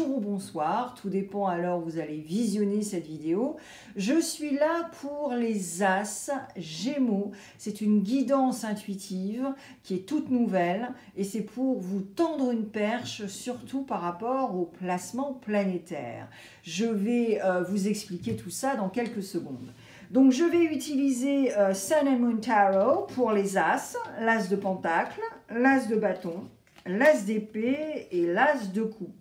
bonjour ou bonsoir, tout dépend où vous allez visionner cette vidéo. Je suis là pour les As Gémeaux. C'est une guidance intuitive qui est toute nouvelle et c'est pour vous tendre une perche, surtout par rapport au placement planétaire. Je vais euh, vous expliquer tout ça dans quelques secondes. Donc je vais utiliser euh, Sun and Moon Tarot pour les As, l'As de Pentacle, l'As de Bâton, l'As d'épée et l'As de coupe.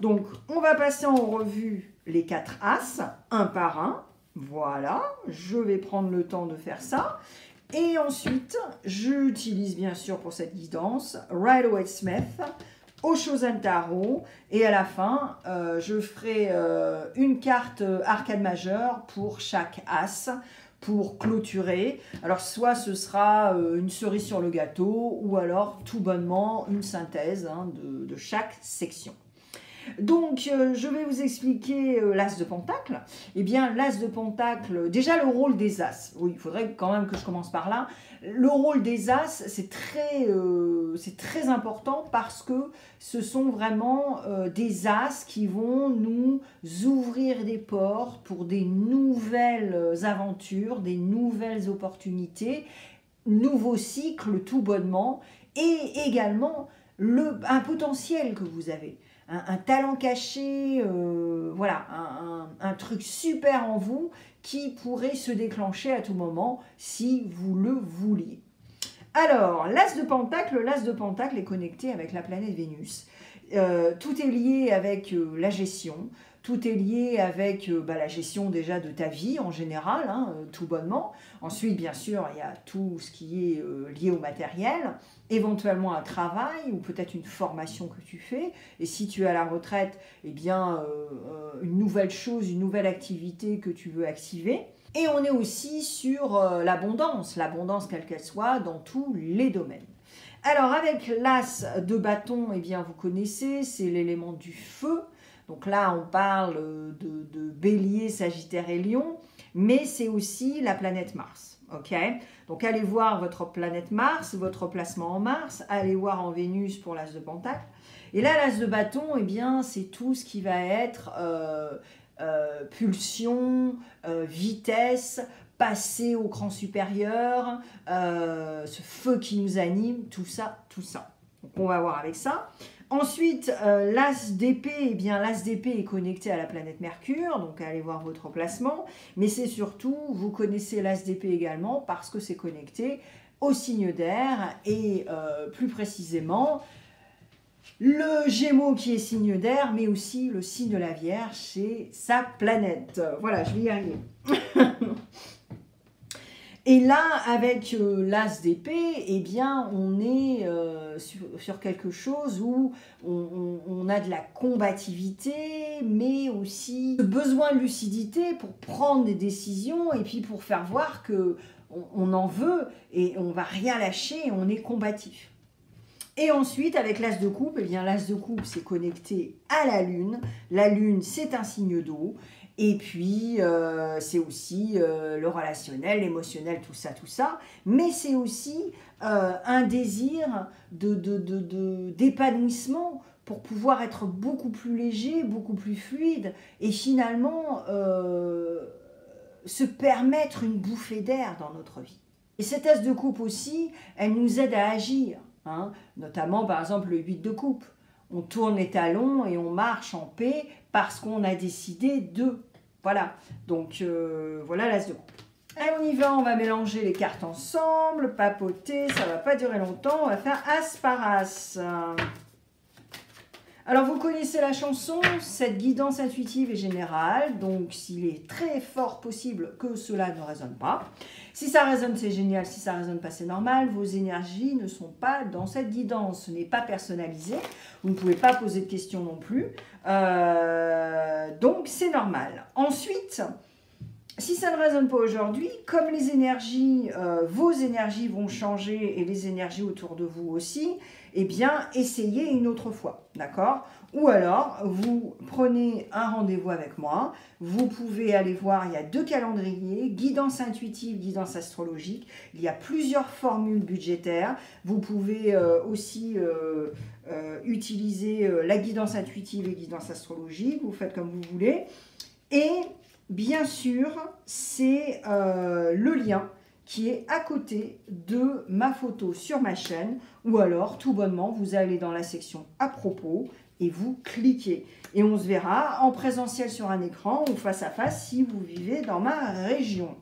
Donc, on va passer en revue les quatre As, un par un. Voilà, je vais prendre le temps de faire ça. Et ensuite, j'utilise bien sûr pour cette guidance Rider Smith, Oshozen Tarot. Et à la fin, euh, je ferai euh, une carte arcade majeure pour chaque As pour clôturer. Alors soit ce sera euh, une cerise sur le gâteau ou alors tout bonnement une synthèse hein, de, chaque section. Donc, euh, je vais vous expliquer euh, l'As de Pentacle. Eh bien, l'As de Pentacle, déjà le rôle des As. Oui, il faudrait quand même que je commence par là. Le rôle des As, c'est très, euh, important parce que ce sont vraiment des As qui vont nous ouvrir des portes pour des nouvelles aventures, des nouvelles opportunités, nouveaux cycles tout bonnement et également le, un potentiel que vous avez un, talent caché, euh, voilà, un, truc super en vous qui pourrait se déclencher à tout moment si vous le vouliez. Alors, l'as de Pentacle, l'as de Pentacle est connecté avec la planète Vénus. Euh, tout est lié avec euh, la gestion, tout est lié avec euh, bah, la gestion déjà de ta vie en général, hein, euh, tout bonnement. Ensuite, bien sûr, il y a tout ce qui est euh, lié au matériel, éventuellement un travail ou peut-être une formation que tu fais. Et si tu es à la retraite, eh bien, une nouvelle chose, une nouvelle activité que tu veux activer. Et on est aussi sur l'abondance, l'abondance quelle qu'elle soit, dans tous les domaines. Alors avec l'as de bâton, eh bien vous connaissez, c'est l'élément du feu. Donc là, on parle de, bélier, sagittaire et lion, mais c'est aussi la planète Mars. Donc allez voir votre planète Mars, votre placement en Mars, allez voir en Vénus pour l'as de Pentacle. Et là, l'as de bâton, eh bien, c'est tout ce qui va être euh, euh, pulsion, euh, vitesse, passer au cran supérieur, ce feu qui nous anime, tout ça, tout ça. Donc on va voir avec ça. Ensuite, euh, l'as d'épée, eh bien l'as est connecté à la planète Mercure, donc allez voir votre placement. Mais c'est surtout, vous connaissez l'as d'épée également parce que c'est connecté au signe d'air et euh, plus précisément le Gémeaux qui est signe d'air, mais aussi le signe de la Vierge, c'est sa planète. Voilà, je vais y arriver. Et là, avec euh, l'as d'épée, eh bien, on est euh, sur, quelque chose où on, a de la combativité, mais aussi besoin de lucidité pour prendre des décisions et puis pour faire voir que on, en veut et on va rien lâcher, on est combatif. Et ensuite, avec l'as de coupe, eh bien, l'as de coupe, c'est connecté à la lune. La lune, c'est un signe d'eau. Et puis, euh, c'est aussi euh, le relationnel, l'émotionnel, tout ça, tout ça. Mais c'est aussi euh, un désir d'épanouissement de, de, pour pouvoir être beaucoup plus léger, beaucoup plus fluide et finalement se permettre une bouffée d'air dans notre vie. Et cette as de coupe aussi, elle nous aide à agir. Hein. notamment, par exemple, le 8 de coupe on tourne les talons et on marche en paix parce qu'on a décidé de. Voilà, donc euh, voilà l'as de. Allez, on y va, on va mélanger les cartes ensemble, papoter, ça va pas durer longtemps, on va faire as par as. Alors vous connaissez la chanson, cette guidance intuitive est générale, donc s'il est très fort possible que cela ne résonne pas. Si ça résonne, c'est génial, si ça résonne pas, c'est normal. Vos énergies ne sont pas dans cette guidance, ce n'est pas personnalisé. Vous ne pouvez pas poser de questions non plus. Euh, donc c'est normal. Ensuite, si ça ne résonne pas aujourd'hui, comme les énergies, euh, vos énergies vont changer et les énergies autour de vous aussi, eh bien, essayez une autre fois, d'accord? Ou alors, vous prenez un rendez-vous avec moi, vous pouvez aller voir, il y a deux calendriers, guidance intuitive, guidance astrologique, il y a plusieurs formules budgétaires, vous pouvez euh, aussi euh, utiliser la guidance intuitive et guidance astrologique, vous faites comme vous voulez, et bien sûr, c'est euh, le lien qui est à côté de ma photo sur ma chaîne ou alors tout bonnement vous allez dans la section à propos et vous cliquez et on se verra en présentiel sur un écran ou face à face si vous vivez dans ma région.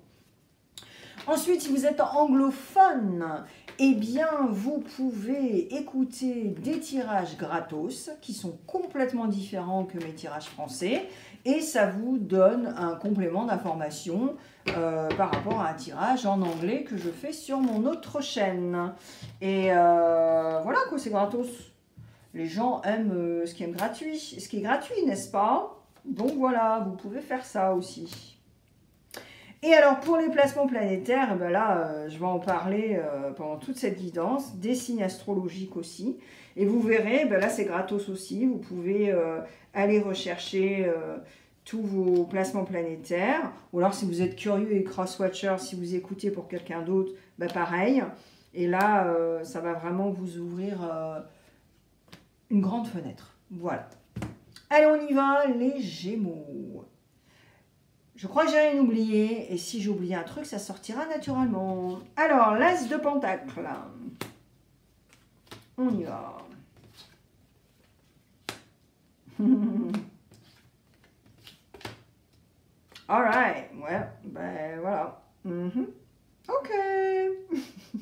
Ensuite, si vous êtes anglophone, eh bien, vous pouvez écouter des tirages gratos qui sont complètement différents que mes tirages français et ça vous donne un complément d'information euh, par rapport à un tirage en anglais que je fais sur mon autre chaîne. Et euh, voilà quoi, c'est gratos. Les gens aiment euh, ce qui est gratuit, ce qui est gratuit, n'est-ce pas? Donc voilà, vous pouvez faire ça aussi. Et alors pour les placements planétaires, eh ben là, je vais en parler pendant toute cette guidance, des signes astrologiques aussi. Et vous verrez, ben là c'est gratos aussi, vous pouvez aller rechercher euh, tous vos placements planétaires. Ou alors si vous êtes curieux et cross-watcher, si vous écoutez pour quelqu'un d'autre, ben pareil. Et là, euh, ça va vraiment vous ouvrir euh, une grande fenêtre. Voilà. Allez, on y va, les Gémeaux. Je crois que j'ai rien oublié. Et si j'ai oublié un truc, ça sortira naturellement. Alors, l'As de Pentacle. On y va. Alright, ouais, ben voilà. Mhm. Ok.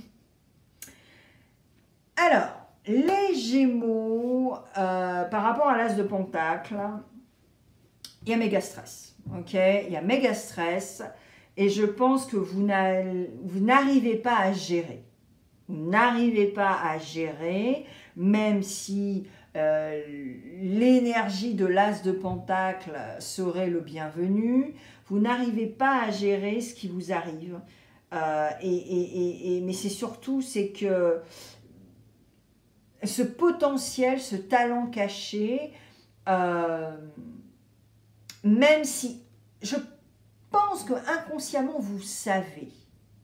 Alors, les Gémeaux, euh, par rapport à l'As de Pentacle, il y a méga stress. Ok, il y a méga stress. Et je pense que vous n'arrivez pas à gérer. Vous n'arrivez pas à gérer, même si euh, l'énergie de l'as de pentacle serait le bienvenu. Vous n'arrivez pas à gérer ce qui vous arrive. Euh, et, mais c'est surtout, c'est que ce potentiel, ce talent caché, euh, même si je pense que inconsciemment vous savez,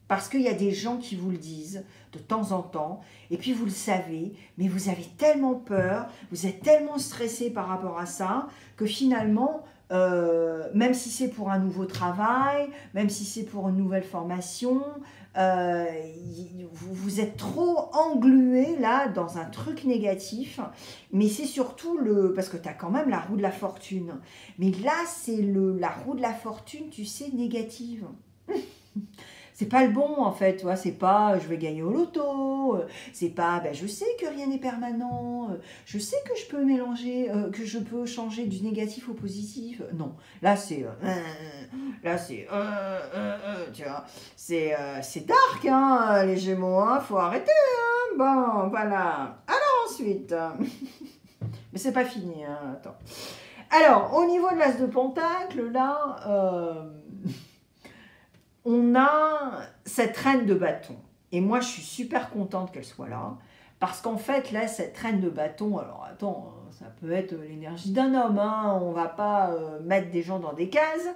parce qu'il y a des gens qui vous le disent de temps en temps, et puis vous le savez, mais vous avez tellement peur, vous êtes tellement stressé par rapport à ça, que finalement, euh, même si c'est pour un nouveau travail, même si c'est pour une nouvelle formation, euh, vous, êtes trop englué là dans un truc négatif, mais c'est surtout le... parce que tu as quand même la roue de la fortune. Mais là, c'est la roue de la fortune, tu sais, négative. c'est pas le bon en fait, tu vois, c'est pas je vais gagner au loto, euh, c'est pas ben, je sais que rien n'est permanent, euh, je sais que je peux mélanger, euh, que je peux changer du négatif au positif. Non, là c'est là c'est tu vois, c'est c'est dark hein, les Gémeaux, hein, faut arrêter hein. Bon, voilà. Alors ensuite mais c'est pas fini hein, attends. Alors, au niveau de l'as de pentacle, là, on a cette reine de bâton. Et moi, je suis super contente qu'elle soit là. Parce qu'en fait, là, cette reine de bâton, alors attends, ça peut être l'énergie d'un homme, hein, on va pas euh, mettre des gens dans des cases.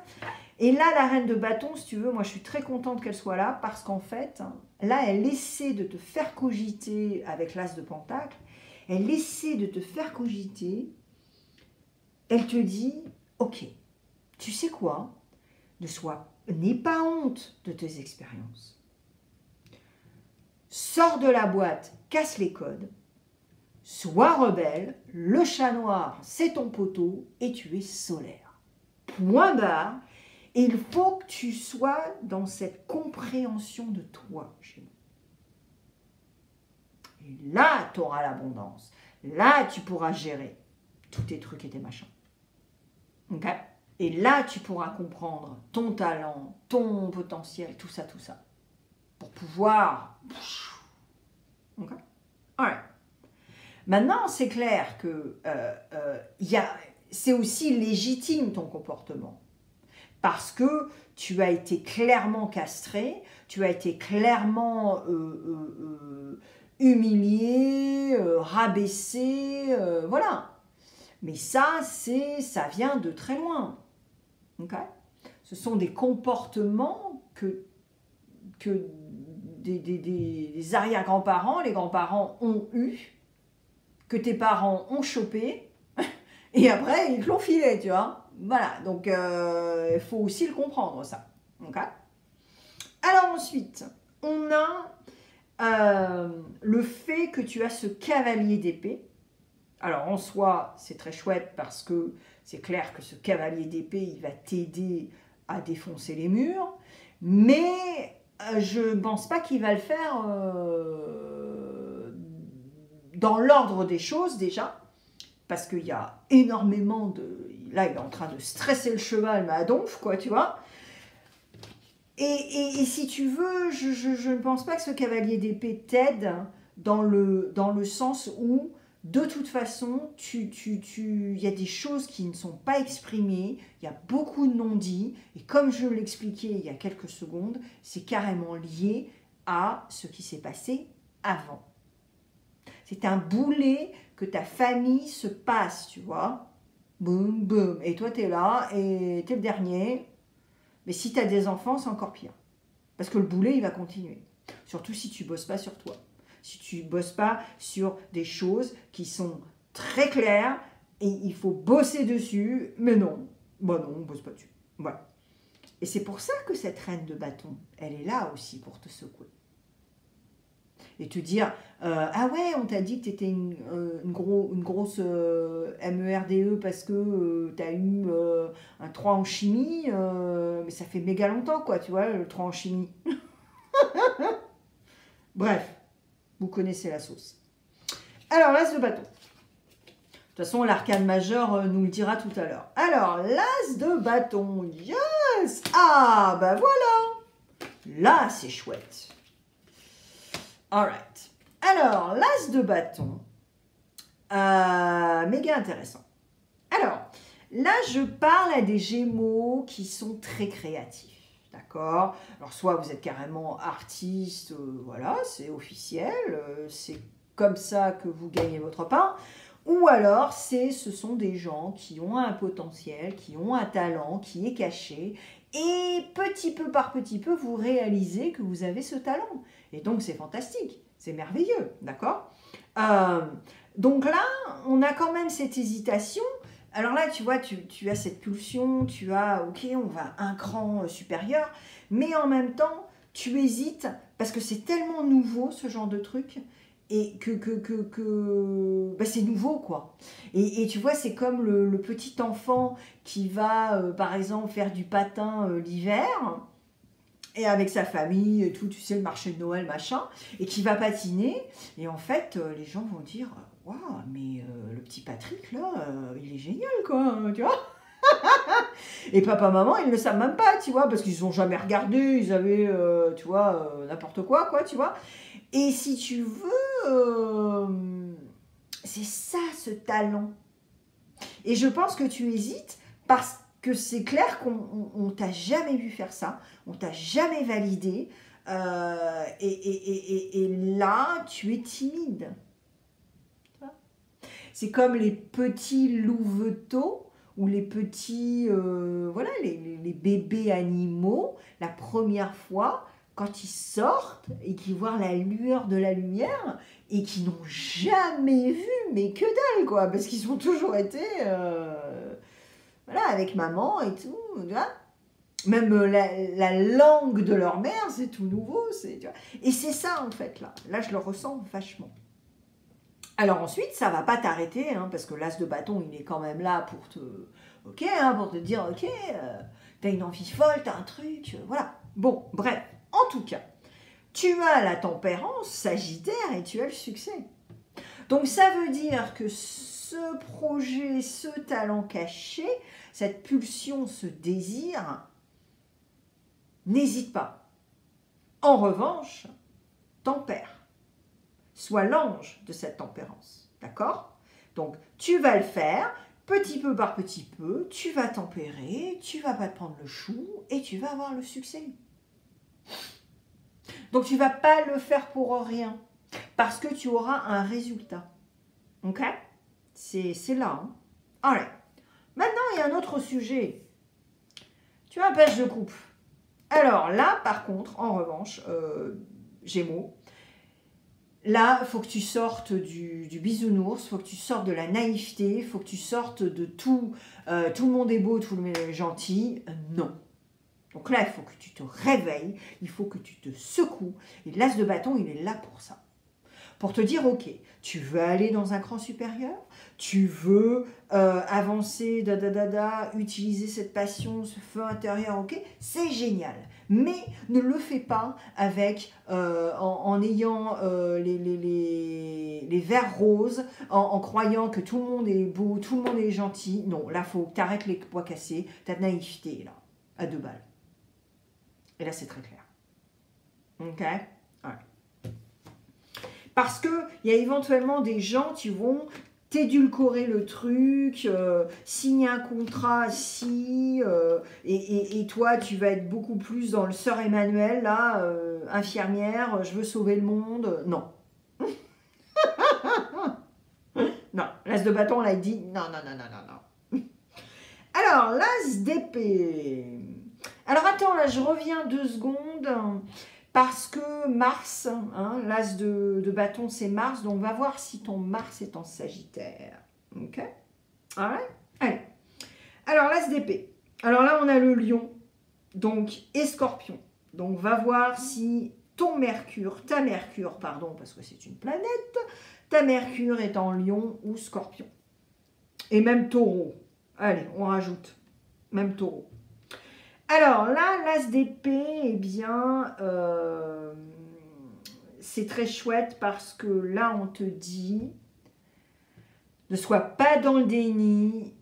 Et là, la reine de bâton, si tu veux, moi je suis très contente qu'elle soit là parce qu'en fait, là, elle essaie de te faire cogiter avec l'as de pentacle. Elle essaie de te faire cogiter. Elle te dit, ok, tu sais quoi? Ne sois N'aie pas honte de tes expériences. Sors de la boîte, casse les codes, sois rebelle, le chat noir, c'est ton poteau et tu es solaire. Point barre, il faut que tu sois dans cette compréhension de toi, chez Et là, tu auras l'abondance. Là, tu pourras gérer tous tes trucs et tes machins. OK? Et là, tu pourras comprendre ton talent, ton potentiel, tout ça, tout ça. Pour pouvoir... Ok Maintenant, c'est clair que euh, euh, c'est aussi légitime ton comportement. parce que tu as été clairement castré, tu as été clairement euh, humilié, rabaissé, voilà. Mais ça, c'est, ça vient de très loin. Ce sont des comportements que, que des, des arrière-grands-parents, les grands-parents ont eu, que tes parents ont chopé, et après, ils te l'ont filé, tu vois? Voilà, donc euh, il faut aussi le comprendre, ça. Alors ensuite, on a euh, le fait que tu as ce cavalier d'épée. Alors en soi, c'est très chouette parce que c'est clair que ce cavalier d'épée, il va t'aider à défoncer les murs, mais euh, je ne pense pas qu'il va le faire dans l'ordre des choses déjà parce qu'il y a énormément de... Là, il est en train de stresser le cheval, mais à donf, quoi, tu vois. Et, si tu veux, je, ne pense pas que ce cavalier d'épée t'aide dans le, dans le sens où, de toute façon, tu, tu, tu, il y a des choses qui ne sont pas exprimées, il y a beaucoup de non-dits, et comme je l'expliquais il y a quelques secondes, c'est carrément lié à ce qui s'est passé avant. C'est un boulet que ta famille se passe, tu vois. Boum, boum. Et toi, tu es là et tu es le dernier. Mais si tu as des enfants, c'est encore pire. Parce que le boulet, il va continuer. Surtout si tu bosses pas sur toi. Si tu bosses pas sur des choses qui sont très claires et il faut bosser dessus. Mais non, bah non, on bosse pas dessus. Voilà. Et c'est pour ça que cette reine de bâton, elle est là aussi pour te secouer et te dire euh, Ah ouais, on t'a dit que tu étais une, euh, une, grosse euh, MERDE e parce que tu as eu un 3 en chimie, mais ça fait méga longtemps, quoi, tu vois, le 3 en chimie. Bref, vous connaissez la sauce. Alors, l'as de bâton. De toute façon, l'arcane majeur nous le dira tout à l'heure. Alors, l'as de bâton, yes Ah, bah voilà Là, c'est chouette. Alright. Alors, l'as de bâton. Euh, méga intéressant. Alors, là, je parle à des gémeaux qui sont très créatifs. D'accord Alors, soit vous êtes carrément artiste, euh, voilà, c'est officiel, euh, c'est comme ça que vous gagnez votre pain. Ou alors, c'est, ce sont des gens qui ont un potentiel, qui ont un talent qui est caché. Et petit peu par petit peu, vous réalisez que vous avez ce talent. Et donc, c'est fantastique, c'est merveilleux, d'accord? Euh, Donc là, on a quand même cette hésitation. Alors là, tu vois, tu, as cette pulsion, tu as, ok, on va un cran euh, supérieur, mais en même temps, tu hésites parce que c'est tellement nouveau ce genre de truc et que, que, que, que bah, c'est nouveau quoi. Et, tu vois, c'est comme le, petit enfant qui va, euh, par exemple, faire du patin l'hiver et avec sa famille et tout, tu sais, le marché de Noël, machin, et qui va patiner. Et en fait, euh, les gens vont dire Mais euh, le petit Patrick, là, euh, il est génial, quoi, hein, tu vois Et papa, maman, ils ne le savent même pas, tu vois, parce qu'ils n'ont jamais regardé, ils avaient, tu vois, n'importe quoi, quoi, tu vois. Et si tu veux, c'est ça, ce talent. Et je pense que tu hésites parce que c'est clair qu'on t'a jamais vu faire ça, on t'a jamais validé, euh, et, là, tu es timide. C'est comme les petits louveteaux ou les petits, euh, voilà, les, bébés animaux, la première fois, quand ils sortent et qu'ils voient la lueur de la lumière et qui n'ont jamais vu, mais que dalle, quoi, parce qu'ils ont toujours été... Euh, voilà, avec maman et tout, tu vois. Même euh, la, langue de leur mère, c'est tout nouveau, c'est, Et c'est ça, en fait, là. Là, je le ressens vachement. Alors ensuite, ça va pas t'arrêter, hein, parce que l'as de bâton, il est quand même là pour te... Ok, hein, pour te dire, ok, euh, t'as une envie folle, t'as un truc, euh, voilà. Bon, bref, en tout cas, tu as la tempérance sagittaire et tu as le succès. Donc ça veut dire que ce projet, ce talent caché, cette pulsion, ce désir, n'hésite pas. En revanche, tempère. Sois l'ange de cette tempérance. D'accord? Donc, tu vas le faire petit peu par petit peu, tu vas tempérer, tu vas pas te prendre le chou et tu vas avoir le succès. Donc tu vas pas le faire pour rien parce que tu auras un résultat. Ok? C'est là. Hein Allez. Maintenant, il y a un autre sujet. Tu as un pêche de coupe. Alors là, par contre, en revanche, euh, Gémeaux, là, faut que tu sortes du, bisounours, il faut que tu sortes de la naïveté, faut que tu sortes de tout, euh, tout le monde est beau, tout le monde est gentil. Euh, non. Donc là, il faut que tu te réveilles, il faut que tu te secoues. Et l'as de bâton, il est là pour ça. Pour te dire, ok, tu veux aller dans un cran supérieur, tu veux euh, avancer, da, da, utiliser cette passion, ce feu intérieur, ok, c'est génial. Mais ne le fais pas avec, euh, en, ayant euh, les, les, verres roses, en, croyant que tout le monde est beau, tout le monde est gentil. Non, là, faut que tu arrêtes les poids cassés, ta naïveté, là, à deux balles. Et là, c'est très clair. Ok? Parce qu'il y a éventuellement des gens qui vont t'édulcorer le truc, euh, signer un contrat si, euh, et, toi tu vas être beaucoup plus dans le sœur Emmanuel, là, euh, infirmière, je veux sauver le monde. Non. non, l'as de bâton, là, il dit non, non, non, non, non, non. Alors, l'as d'épée. Alors attends, là, je reviens deux secondes. Parce que Mars, hein, l'as de, bâton, c'est Mars. Donc, on va voir si ton Mars est en Sagittaire. Ok Allez. Alors, l'as d'épée. Alors là, on a le lion. Donc, et scorpion. Donc, va voir si ton Mercure, ta Mercure, pardon, parce que c'est une planète, ta Mercure est en lion ou scorpion. Et même taureau. Allez, on rajoute. Même taureau. Alors là, l'as d'épée, eh bien, euh, c'est très chouette parce que là, on te dit, ne sois pas dans le déni,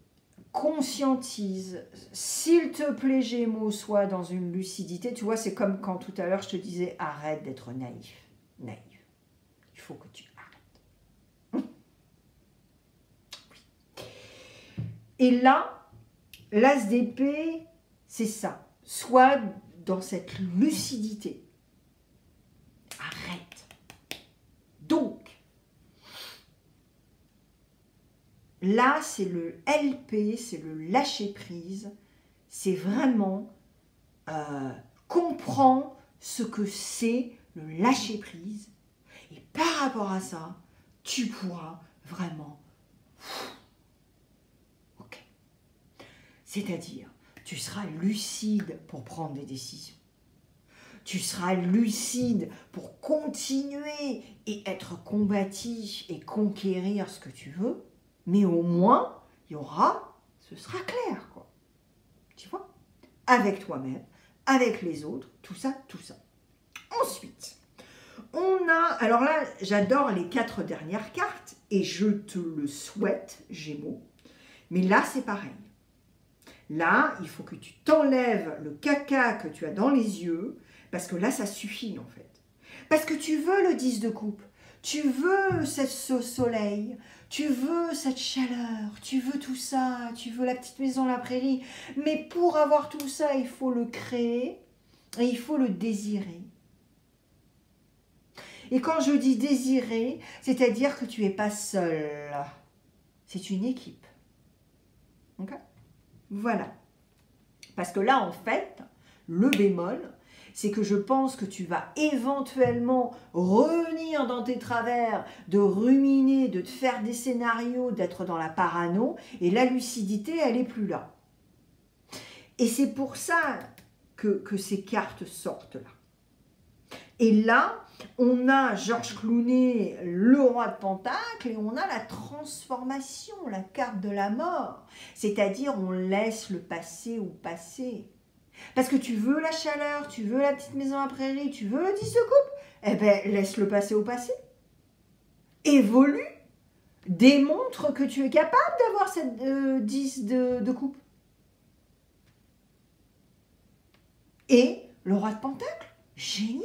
conscientise. S'il te plaît, Gémeaux, sois dans une lucidité. Tu vois, c'est comme quand tout à l'heure, je te disais, arrête d'être naïf. Naïf. Il faut que tu arrêtes. Et là, l'as d'épée, c'est ça. Sois dans cette lucidité. Arrête. Donc, là, c'est le LP, c'est le lâcher prise. C'est vraiment euh, comprends ce que c'est le lâcher prise. Et par rapport à ça, tu pourras vraiment. Ok. C'est-à-dire, tu seras lucide pour prendre des décisions. Tu seras lucide pour continuer et être combatif et conquérir ce que tu veux, mais au moins, il y aura, ce sera clair, quoi. Tu vois? Avec toi-même, avec les autres, tout ça, tout ça. Ensuite, on a, alors là, j'adore les quatre dernières cartes et je te le souhaite, Gémeaux, mais là, c'est pareil. Là, il faut que tu t'enlèves le caca que tu as dans les yeux, parce que là, ça suffit en fait. Parce que tu veux le 10 de coupe, tu veux ce soleil, tu veux cette chaleur, tu veux tout ça, tu veux la petite maison, la prairie. Mais pour avoir tout ça, il faut le créer et il faut le désirer. Et quand je dis désirer, c'est-à-dire que tu n'es pas seul. C'est une équipe. ok? Voilà. Parce que là, en fait, le bémol, c'est que je pense que tu vas éventuellement revenir dans tes travers, de ruminer, de te faire des scénarios, d'être dans la parano, et la lucidité, elle n'est plus là. Et c'est pour ça que, que ces cartes sortent là. Et là, on a Georges Clooney, le roi de Pentacle, et on a la transformation, la carte de la mort. C'est-à-dire, on laisse le passé au passé. Parce que tu veux la chaleur, tu veux la petite maison à prairie, tu veux le 10 de coupe, eh bien, laisse le passé au passé. Évolue, démontre que tu es capable d'avoir cette 10 euh, de, de coupe. Et le roi de Pentacle, génial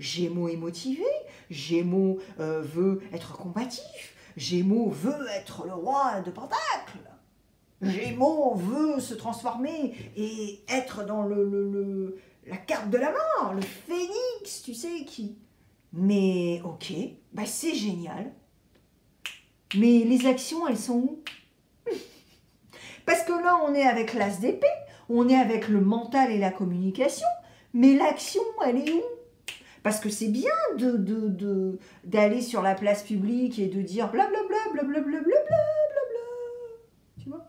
Gémeaux est motivé, Gémeaux euh, veut être combatif, Gémeaux veut être le roi de Pentacle. Gémeaux veut se transformer et être dans le, la carte de la mort, le phénix, tu sais, qui... Mais ok, bah c'est génial. Mais les actions, elles sont où? Parce que là, on est avec l'as d'épée, on est avec le mental et la communication, mais l'action, elle est où? Parce que c'est bien de, d'aller de, sur la place publique et de dire blablabla, blablabla, blablabla, tu vois?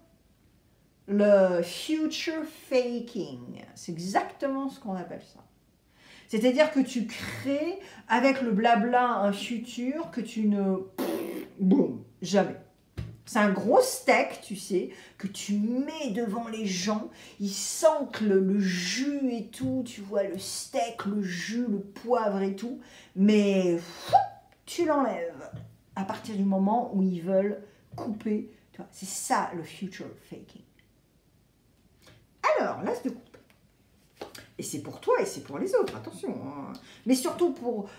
Le future faking, c'est exactement ce qu'on appelle ça. C'est-à-dire que tu crées avec le blabla un futur que tu ne... Boum, jamais. C'est un gros steak, tu sais, que tu mets devant les gens. Ils sentent le, jus et tout, tu vois, le steak, le jus, le poivre et tout. Mais tu l'enlèves à partir du moment où ils veulent couper. C'est ça le future faking. Alors, là, de et c'est pour toi et c'est pour les autres, attention. Hein. Mais surtout pour,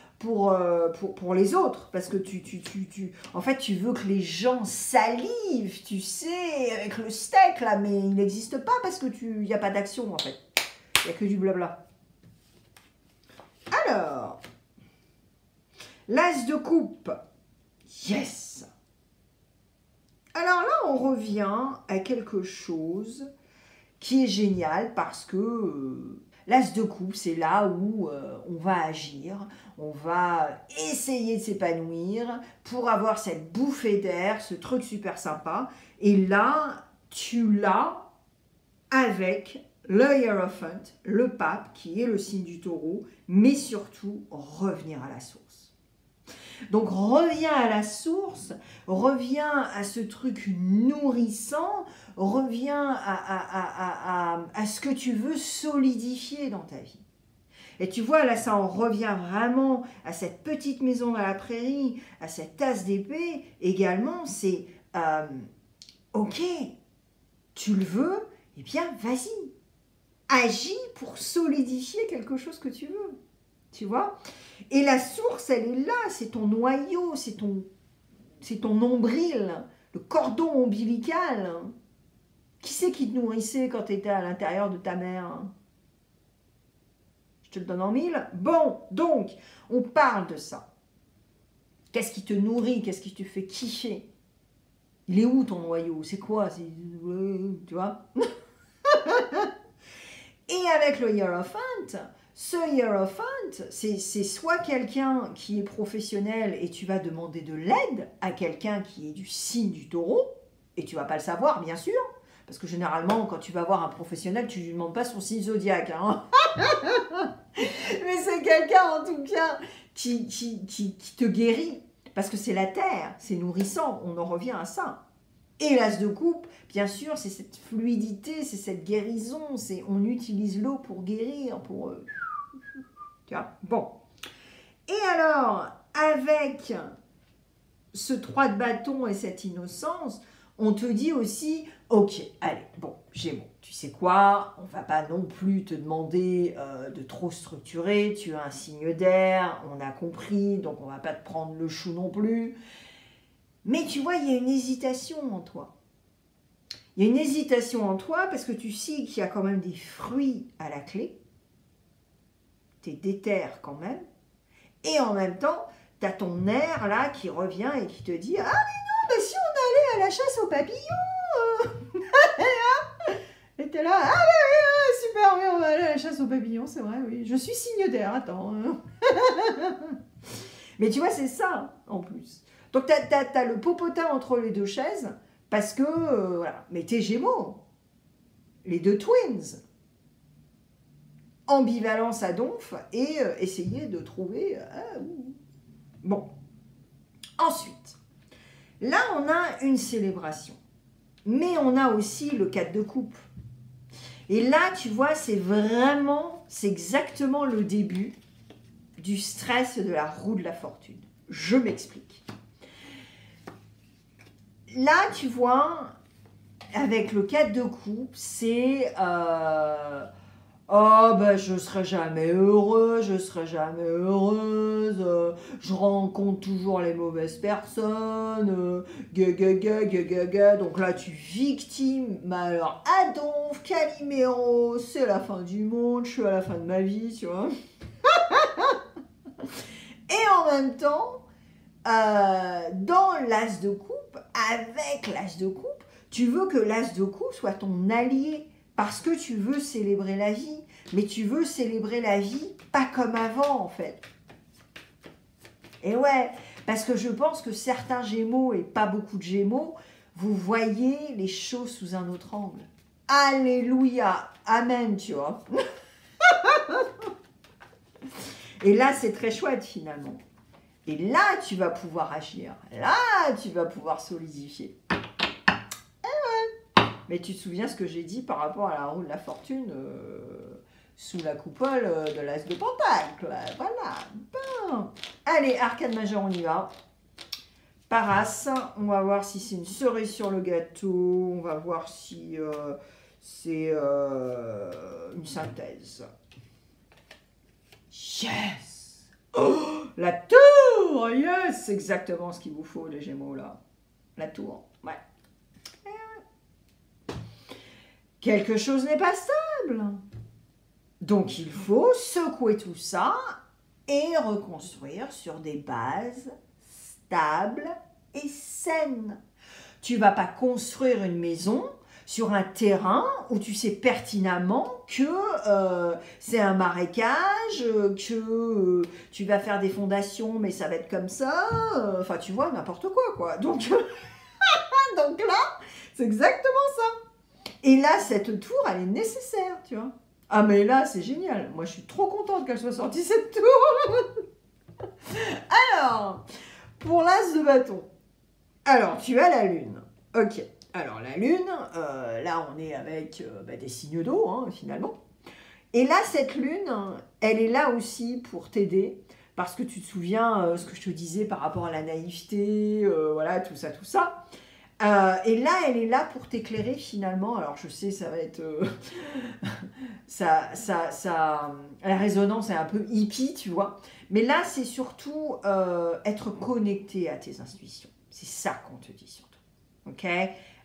euh, pour, pour, les autres, parce que tu, tu, tu, tu, en fait, tu veux que les gens salivent, tu sais, avec le steak, là, mais il n'existe pas parce que tu n'y a pas d'action, en fait. Il n'y a que du blabla. Alors, l'as de coupe. Yes Alors là, on revient à quelque chose qui est génial parce que... Euh, L'as de coupe, c'est là où euh, on va agir, on va essayer de s'épanouir pour avoir cette bouffée d'air, ce truc super sympa. Et là, tu l'as avec le Hierophant, le pape, qui est le signe du taureau, mais surtout revenir à la source. Donc reviens à la source, reviens à ce truc nourrissant, reviens à, ce que tu veux solidifier dans ta vie. Et tu vois, là, ça en revient vraiment à cette petite maison à la prairie, à cette tasse d'épée. Également, c'est euh, OK, tu le veux, eh bien, vas-y. Agis pour solidifier quelque chose que tu veux. Tu vois? Et la source, elle est là, c'est ton noyau, c'est ton, ton nombril, le cordon ombilical. Qui c'est qui te nourrissait quand tu étais à l'intérieur de ta mère? Je te le donne en mille. Bon, donc, on parle de ça. Qu'est-ce qui te nourrit? Qu'est-ce qui te fait kiffer? Il est où ton noyau? C'est quoi? Tu vois? Et avec le Hierophant, ce Hierophant, c'est soit quelqu'un qui est professionnel et tu vas demander de l'aide à quelqu'un qui est du signe du taureau, et tu vas pas le savoir, bien sûr, parce que généralement, quand tu vas voir un professionnel, tu lui demandes pas son signe zodiaque. Hein. Mais c'est quelqu'un, en tout cas, qui, qui, qui, qui te guérit, parce que c'est la terre, c'est nourrissant, on en revient à ça. Et l'as de coupe, bien sûr, c'est cette fluidité, c'est cette guérison, c'est on utilise l'eau pour guérir, pour... Euh, Bon. Et alors, avec ce 3 de bâton et cette innocence, on te dit aussi, ok, allez, bon, Gémeaux, tu sais quoi, on va pas non plus te demander euh, de trop structurer, tu as un signe d'air, on a compris, donc on va pas te prendre le chou non plus. Mais tu vois, il y a une hésitation en toi. Il y a une hésitation en toi parce que tu sais qu'il y a quand même des fruits à la clé t'es déter quand même. Et en même temps, tu as ton air là qui revient et qui te dit Ah, mais non, mais si on allait à la chasse aux papillons Et t'es là Ah, oui, super, oui, on va aller à la chasse aux papillons, c'est vrai, oui. Je suis signe d'air, attends. mais tu vois, c'est ça en plus. Donc, tu as, le popotin entre les deux chaises parce que, euh, voilà. Mais t'es gémeaux, les deux twins ambivalence à donf et euh, essayer de trouver... Euh, bon. Ensuite, là on a une célébration. Mais on a aussi le 4 de coupe. Et là, tu vois, c'est vraiment, c'est exactement le début du stress de la roue de la fortune. Je m'explique. Là, tu vois, avec le 4 de coupe, c'est... Euh, Oh, ben, je serai jamais heureux, je serai jamais heureuse, euh, je rencontre toujours les mauvaises personnes, euh, gaga, gaga, gaga. Donc là, tu victimes, mais alors, Adonf, Calimero, c'est la fin du monde, je suis à la fin de ma vie, tu vois. Et en même temps, euh, dans l'as de coupe, avec l'as de coupe, tu veux que l'as de coupe soit ton allié parce que tu veux célébrer la vie. Mais tu veux célébrer la vie pas comme avant, en fait. Et ouais, parce que je pense que certains Gémeaux et pas beaucoup de Gémeaux, vous voyez les choses sous un autre angle. Alléluia, Amen, tu vois. et là, c'est très chouette finalement. Et là, tu vas pouvoir agir. Là, tu vas pouvoir solidifier. Mais tu te souviens ce que j'ai dit par rapport à la roue de la fortune euh, sous la coupole euh, de l'As de Pentacle. Voilà. Allez, arcade majeur, on y va. Paras, on va voir si c'est une cerise sur le gâteau. On va voir si euh, c'est une synthèse. Yes oh, La tour Yes C'est exactement ce qu'il vous faut, les Gémeaux, là. La tour, ouais. quelque chose n'est pas stable. Donc il faut secouer tout ça et reconstruire sur des bases stables et saines. Tu vas pas construire une maison sur un terrain où tu sais pertinemment que euh, c'est un marécage, que euh, tu vas faire des fondations, mais ça va être comme ça. Euh, enfin, tu vois, n'importe quoi, quoi. Donc, donc là, c'est exactement ça. Et là, cette tour, elle est nécessaire, tu vois. Ah, mais là, c'est génial. Moi, je suis trop contente qu'elle soit sortie, cette tour. Alors, pour l'as de bâton. Alors, tu as la lune. Ok. Alors, la lune, euh, là, on est avec euh, bah, des signes d'eau, hein, finalement. Et là, cette lune, elle est là aussi pour t'aider. Parce que tu te souviens euh, ce que je te disais par rapport à la naïveté, voilà, tout ça, tout ça. Et là, elle est là pour t'éclairer finalement. Alors, je sais, ça va être. Ça, la résonance est un peu hippie, tu vois. Mais là, c'est surtout être connecté à tes intuitions. C'est ça qu'on te dit surtout. Ok?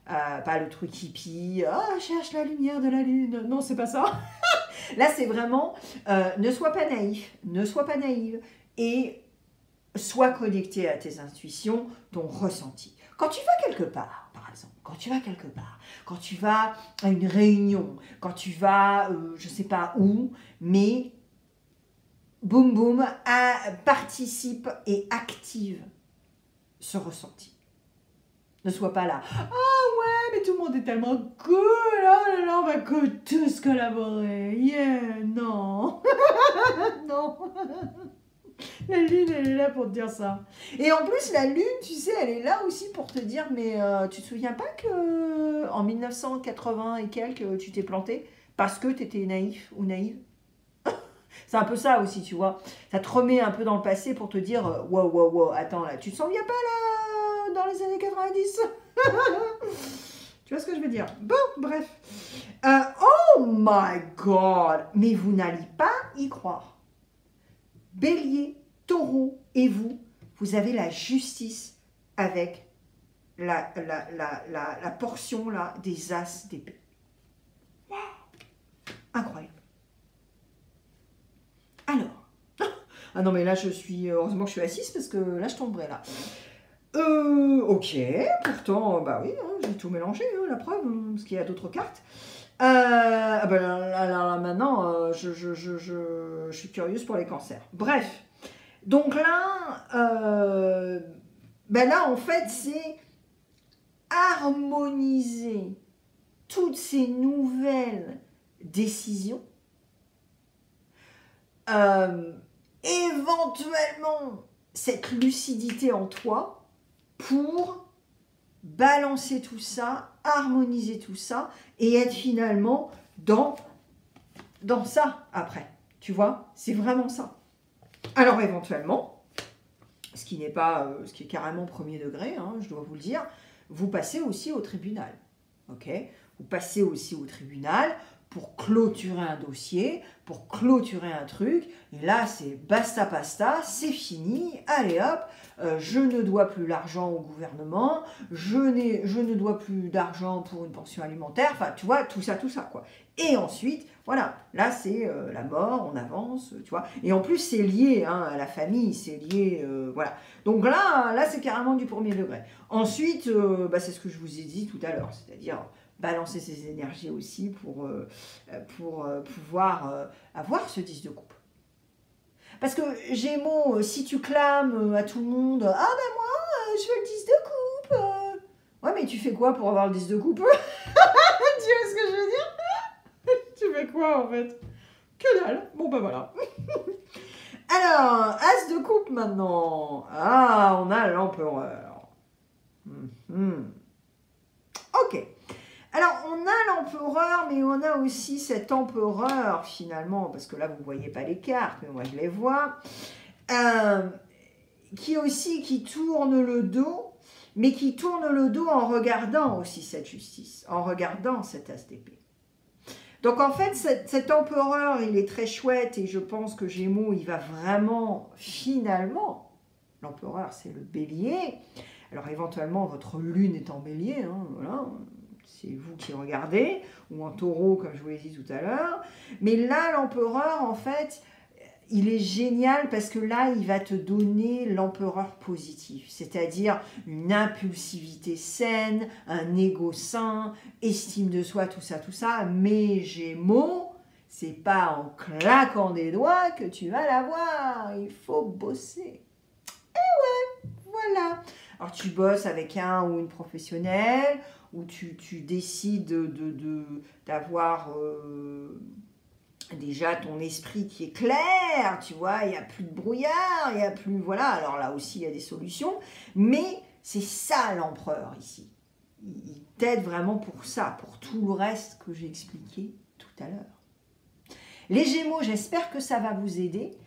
Pas le truc hippie. Oh, cherche la lumière de la lune. Non, c'est pas ça. là, c'est vraiment. ne sois pas naïf. Ne sois pas naïve. Et sois connecté à tes intuitions, ton ressenti. Quand tu vas quelque part, par exemple, quand tu vas quelque part, quand tu vas à une réunion, quand tu vas, euh, je sais pas où, mais boum boum, participe et active ce ressenti. Ne sois pas là. Ah ouais, mais tout le monde est tellement cool. Oh là on va tous collaborer. Yeah, non. non. La lune, elle est là pour te dire ça. Et en plus, la lune, tu sais, elle est là aussi pour te dire, mais euh, tu te souviens pas que en 1980 et quelques, tu t'es planté parce que tu étais naïf ou naïve? C'est un peu ça aussi, tu vois. Ça te remet un peu dans le passé pour te dire, euh, wow, wow, wow, attends, là, tu te souviens pas là, dans les années 90 Tu vois ce que je veux dire? Bon, bref. Euh, oh my god Mais vous n'allez pas y croire. Bélier, taureau et vous, vous avez la justice avec la, la, portion là, des as d'épée. Incroyable. Alors, ah non mais là je suis, heureusement que je suis assise parce que là je tomberai là. Euh, ok, pourtant, bah oui, hein, j'ai tout mélangé, hein, la preuve, hein, parce qu'il y a d'autres cartes. Euh, ah ben là, maintenant, euh, je, je, je, je, suis curieuse pour les cancers. Bref, donc là, euh, ben là, en fait, c'est harmoniser toutes ces nouvelles décisions, éventuellement cette lucidité en toi pour balancer tout ça, harmoniser tout ça et être finalement dans, dans ça après. Tu vois, c'est vraiment ça. Alors éventuellement, ce qui n'est pas, euh, ce qui est carrément premier degré, hein, je dois vous le dire, vous passez aussi au tribunal. Ok? Vous passez aussi au tribunal pour clôturer un dossier, pour clôturer un truc. Et là, c'est basta pasta, c'est fini, allez hop, euh, je ne dois plus l'argent au gouvernement, je, je ne dois plus d'argent pour une pension alimentaire, enfin, tu vois, tout ça, tout ça, quoi. Et ensuite, voilà, là, c'est euh, la mort, on avance, tu vois. Et en plus, c'est lié hein, à la famille, c'est lié, euh, voilà. Donc là, là c'est carrément du premier degré. Ensuite, bah, c'est ce que je vous ai dit tout à l'heure, c'est-à-dire balancer ses énergies aussi pour, pour pouvoir avoir ce 10 de coupe. Parce que Gémeaux, si tu clames à tout le monde, ah ben moi, je veux le 10 de coupe. Ouais, mais tu fais quoi pour avoir le 10 de coupe Tu vois ce que je veux dire? Tu fais quoi en fait? Que dalle. Bon ben voilà. Alors, As de coupe maintenant. Ah, on a l'empereur. Mhm. Ok. Alors, on a l'empereur, mais on a aussi cet empereur, finalement, parce que là, vous ne voyez pas les cartes, mais moi, je les vois, euh, qui aussi, qui tourne le dos, mais qui tourne le dos en regardant aussi cette justice, en regardant cet d'épée. Donc en fait, cet, empereur, il est très chouette et je pense que Gémeaux, il va vraiment, finalement, l'empereur, c'est le bélier. Alors éventuellement, votre lune est en bélier, hein, voilà, c'est vous qui regardez, ou en taureau, comme je vous l'ai dit tout à l'heure. Mais là, l'empereur, en fait, il est génial parce que là, il va te donner l'empereur positif, c'est-à-dire une impulsivité saine, un ego sain, estime de soi, tout ça, tout ça. Mais Gémeaux, c'est pas en claquant des doigts que tu vas l'avoir. Il faut bosser. Et ouais, voilà. Alors tu bosses avec un ou une professionnelle, où tu, décides d'avoir de, euh, déjà ton esprit qui est clair, tu vois, il n'y a plus de brouillard, il n'y a plus, voilà, alors là aussi il y a des solutions, mais c'est ça l'empereur ici. Il t'aide vraiment pour ça, pour tout le reste que j'ai expliqué tout à l'heure. Les Gémeaux, j'espère que ça va vous aider.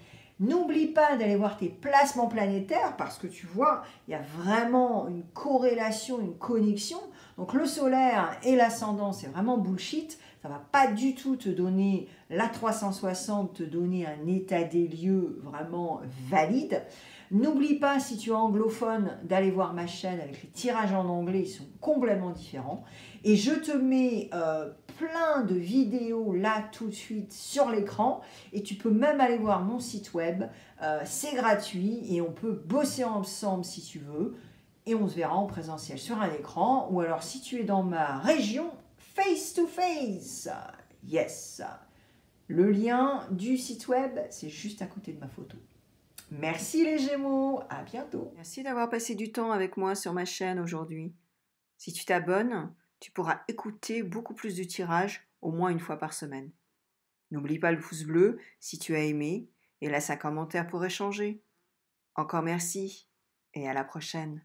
N'oublie pas d'aller voir tes placements planétaires parce que tu vois, il y a vraiment une corrélation, une connexion. Donc le solaire et l'ascendant, c'est vraiment bullshit. Ça va pas du tout te donner la 360, te donner un état des lieux vraiment valide. N'oublie pas, si tu es anglophone, d'aller voir ma chaîne avec les tirages en anglais, ils sont complètement différents. Et je te mets euh, plein de vidéos là tout de suite sur l'écran. Et tu peux même aller voir mon site web. Euh, c'est gratuit et on peut bosser ensemble si tu veux. Et on se verra en présentiel sur un écran. Ou alors si tu es dans ma région, face to face. Yes. Le lien du site web, c'est juste à côté de ma photo. Merci les Gémeaux, à bientôt. Merci d'avoir passé du temps avec moi sur ma chaîne aujourd'hui. Si tu t'abonnes, tu pourras écouter beaucoup plus de tirages au moins une fois par semaine. N'oublie pas le pouce bleu si tu as aimé et laisse un commentaire pour échanger. Encore merci et à la prochaine.